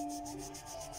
あ!